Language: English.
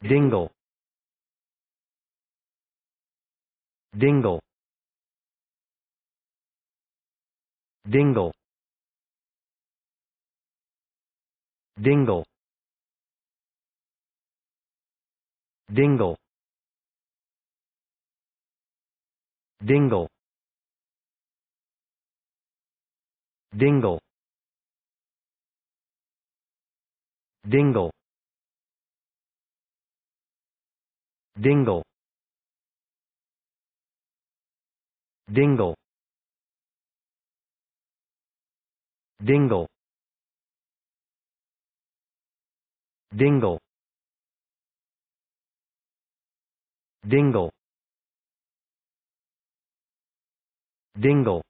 dingle. Dingle. Dingle. Dingle. Dingle. Dingle. Dingle. Dingle dingle. Dingle. Dingle. Dingle. Dingle. Dingle